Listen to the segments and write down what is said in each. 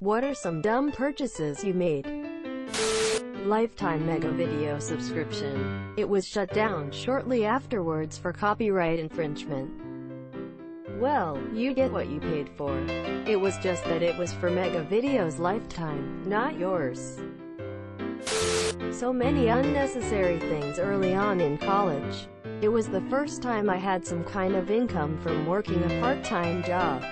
What are some dumb purchases you made? Lifetime Mega Video subscription. It was shut down shortly afterwards for copyright infringement. Well, you get what you paid for. It was just that it was for Mega Video's lifetime, not yours. So many unnecessary things early on in college. It was the first time I had some kind of income from working a part-time job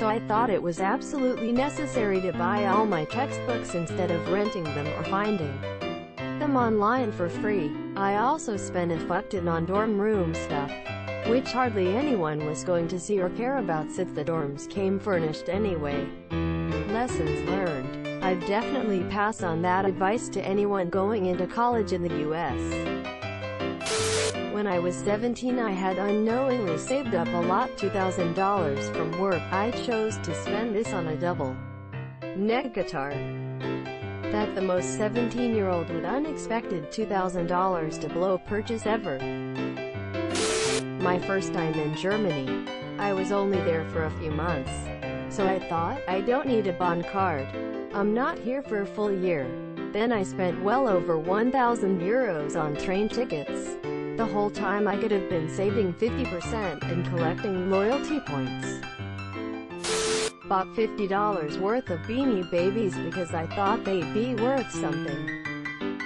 so I thought it was absolutely necessary to buy all my textbooks instead of renting them or finding them online for free. I also spent a fuck ton on dorm room stuff, which hardly anyone was going to see or care about since the dorms came furnished anyway. Lessons learned. I'd definitely pass on that advice to anyone going into college in the US. When I was 17 I had unknowingly saved up a lot $2,000 from work. I chose to spend this on a double neck guitar. That the most 17-year-old with unexpected $2,000 to blow purchase ever. My first time in Germany. I was only there for a few months. So I thought, I don't need a BahnCard. I'm not here for a full year. Then I spent well over 1,000 euros on train tickets. The whole time I could have been saving 50% and collecting loyalty points. Bought $50 worth of Beanie Babies because I thought they'd be worth something.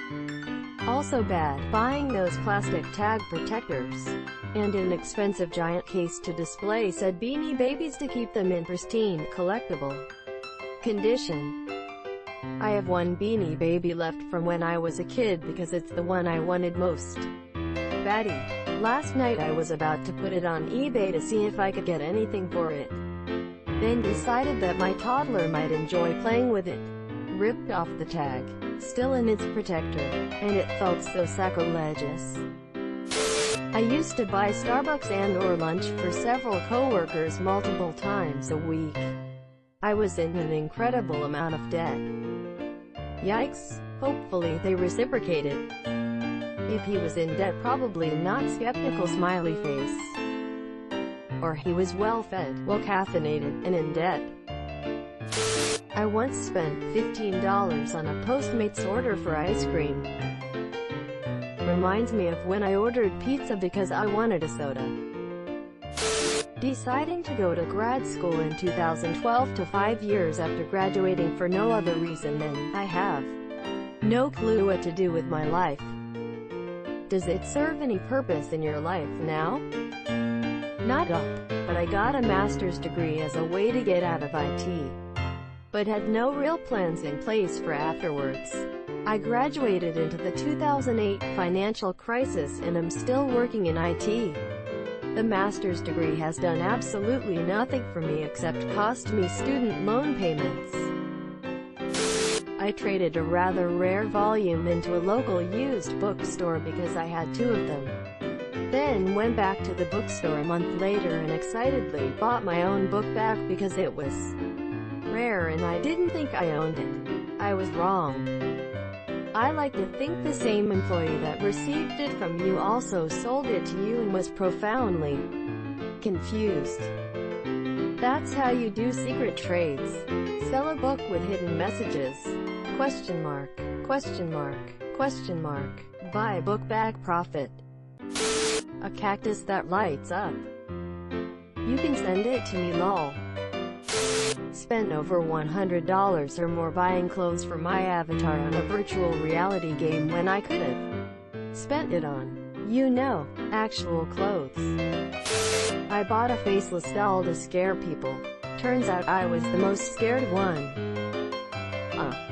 Also bad, buying those plastic tag protectors. And an expensive giant case to display said Beanie Babies to keep them in pristine, collectible condition. I have one Beanie Baby left from when I was a kid because it's the one I wanted most. Betty. Last night I was about to put it on eBay to see if I could get anything for it. Then decided that my toddler might enjoy playing with it. Ripped off the tag, still in its protector, and it felt so sacrilegious. I used to buy Starbucks and or lunch for several coworkers multiple times a week. I was in an incredible amount of debt. Yikes. Hopefully they reciprocated. If he was in debt probably not skeptical smiley face. Or he was well-fed, well-caffeinated, and in debt. I once spent $15 on a Postmates order for ice cream. Reminds me of when I ordered pizza because I wanted a soda. Deciding to go to grad school in 2012 to five years after graduating for no other reason than I have no clue what to do with my life. Does it serve any purpose in your life now? Not up, but I got a master's degree as a way to get out of IT. But had no real plans in place for afterwards. I graduated into the 2008 financial crisis and am still working in IT. The master's degree has done absolutely nothing for me except cost me student loan payments. I traded a rather rare volume into a local used bookstore because I had two of them. Then went back to the bookstore a month later and excitedly bought my own book back because it was rare and I didn't think I owned it. I was wrong. I like to think the same employee that received it from you also sold it to you and was profoundly confused. That's how you do secret trades. Sell a book with hidden messages. Question mark. Question mark. Question mark. Buy book bag profit. A cactus that lights up. You can send it to me lol. Spent over $100 or more buying clothes for my avatar on a virtual reality game when I could've spent it on, you know, actual clothes. I bought a faceless doll to scare people. Turns out I was the most scared one.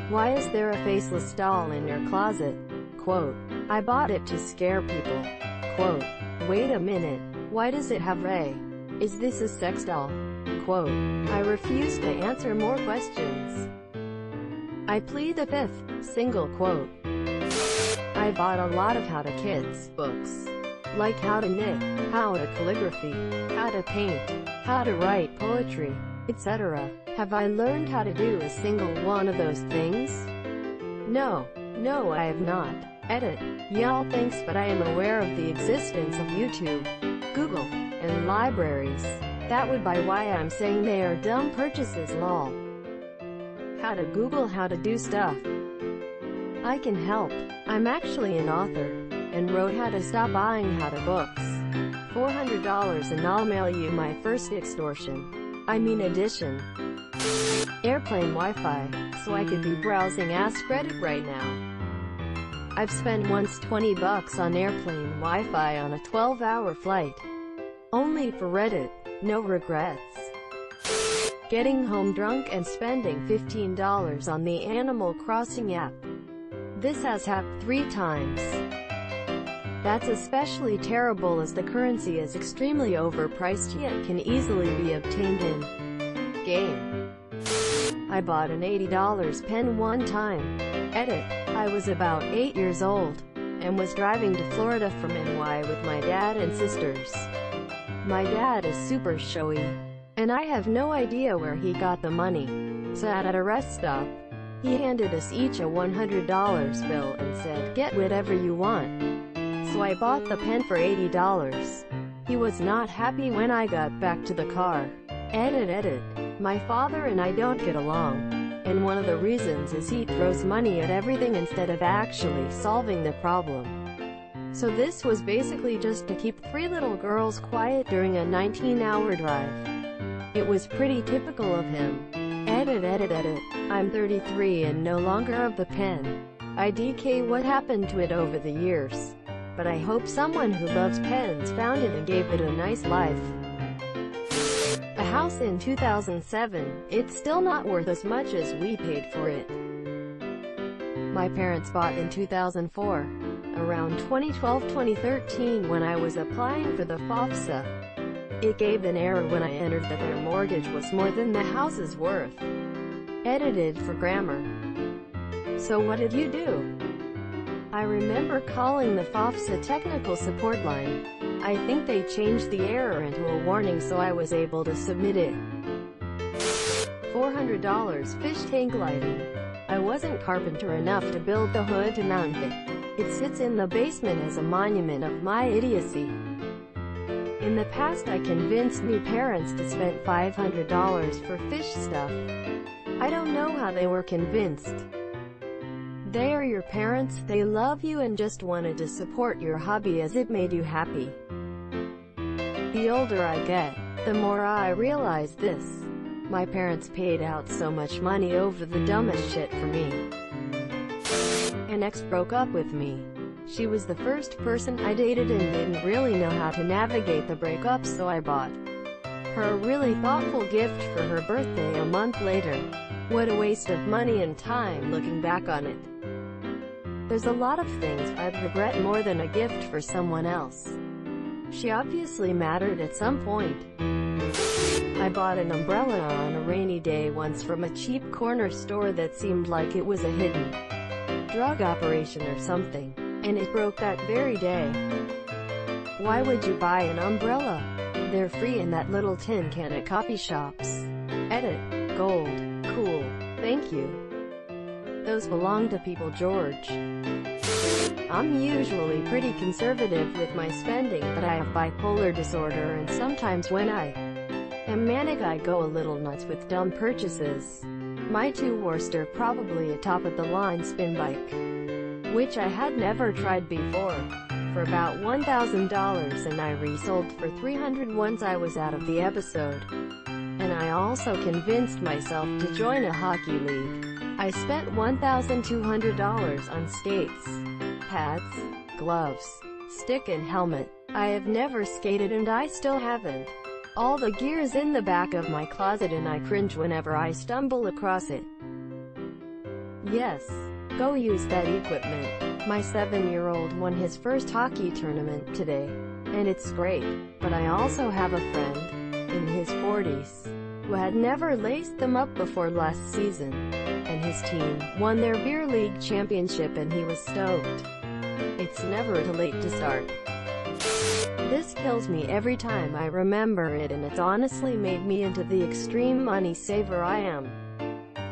Why is there a faceless doll in your closet? Quote, I bought it to scare people. Quote, wait a minute, why does it have Ray? Is this a sex doll? Quote, I refuse to answer more questions. I plead the fifth, single quote. I bought a lot of how to kids books. Like how to knit, how to calligraphy, how to paint, how to write poetry, etc. Have I learned how to do a single one of those things? No. No I have not. Edit. Y'all thanks but I am aware of the existence of YouTube, Google, and libraries. That would be why I'm saying they are dumb purchases lol. how to Google how to do stuff. I can help. I'm actually an author, and wrote how to stop buying how to books. $400 and I'll mail you my first extortion. I mean edition. Airplane Wi-Fi, so I could be browsing Ask Reddit right now. I've spent once 20 bucks on airplane Wi-Fi on a 12-hour flight. Only for Reddit, no regrets. Getting home drunk and spending $15 on the Animal Crossing app. This has happened three times. That's especially terrible as the currency is extremely overpriced yet can easily be obtained in game. I bought an $80 pen one time. Edit. I was about 8 years old, and was driving to Florida from NY with my dad and sisters. My dad is super showy, and I have no idea where he got the money. Sat at a rest stop. He handed us each a $100 bill and said, get whatever you want. So I bought the pen for $80. He was not happy when I got back to the car. Edit edit. My father and I don't get along. And one of the reasons is he throws money at everything instead of actually solving the problem. So this was basically just to keep three little girls quiet during a 19-hour drive. It was pretty typical of him. Edit edit edit. I'm 33 and no longer of the pen. I what happened to it over the years. But I hope someone who loves pens found it and gave it a nice life house in 2007, it's still not worth as much as we paid for it. My parents bought in 2004. Around 2012-2013 when I was applying for the FAFSA. It gave an error when I entered that their mortgage was more than the house's worth. Edited for grammar. So what did you do? I remember calling the FAFSA technical support line. I think they changed the error into a warning so I was able to submit it. $400 fish tank lighting. I wasn't carpenter enough to build the hood to mount it. It sits in the basement as a monument of my idiocy. In the past I convinced new parents to spend $500 for fish stuff. I don't know how they were convinced. They are your parents, they love you and just wanted to support your hobby as it made you happy. The older I get, the more I realize this. My parents paid out so much money over the dumbest shit for me. An ex broke up with me. She was the first person I dated and didn't really know how to navigate the breakup so I bought her a really thoughtful gift for her birthday a month later. What a waste of money and time looking back on it. There's a lot of things I'd regret more than a gift for someone else. She obviously mattered at some point. I bought an umbrella on a rainy day once from a cheap corner store that seemed like it was a hidden drug operation or something, and it broke that very day. Why would you buy an umbrella? They're free in that little tin can at coffee shops. Edit. Gold. Cool. Thank you. Those belong to people George. I'm usually pretty conservative with my spending but I have bipolar disorder and sometimes when I am manic I go a little nuts with dumb purchases. My two worst are probably a top-of-the-line spin bike, which I had never tried before, for about $1,000 and I resold for 300 once I was out of the episode. And I also convinced myself to join a hockey league. I spent $1,200 on skates, pads, gloves, stick and helmet. I have never skated and I still haven't. All the gear is in the back of my closet and I cringe whenever I stumble across it. Yes, go use that equipment. My seven-year-old won his first hockey tournament today, and it's great, but I also have a friend, in his 40s, who had never laced them up before last season and his team won their beer league championship and he was stoked. It's never too late to start. This kills me every time I remember it and it's honestly made me into the extreme money saver I am.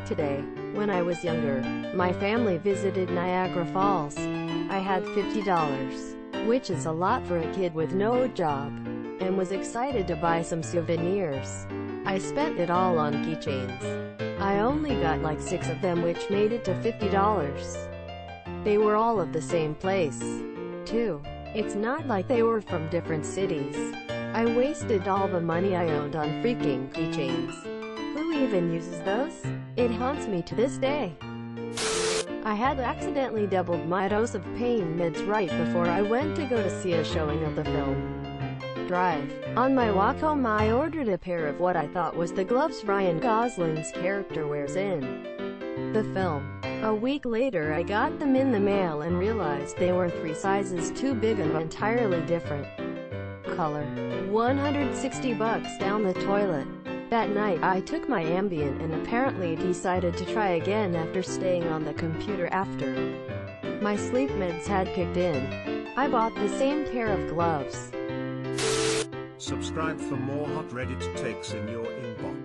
Today, when I was younger, my family visited Niagara Falls. I had $50, which is a lot for a kid with no job, and was excited to buy some souvenirs. I spent it all on keychains. I only got like six of them which made it to $50. They were all of the same place. too. It's not like they were from different cities. I wasted all the money I owned on freaking keychains. Who even uses those? It haunts me to this day. I had accidentally doubled my dose of pain meds right before I went to go to see a showing of the film. Drive. On my walk home I ordered a pair of what I thought was the gloves Ryan Gosling's character wears in the film. A week later I got them in the mail and realized they were three sizes too big and entirely different color. 160 bucks down the toilet. That night I took my Ambien and apparently decided to try again after staying on the computer after my sleep meds had kicked in. I bought the same pair of gloves. Subscribe for more hot Reddit takes in your inbox.